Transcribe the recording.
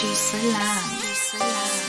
九十啦九十啦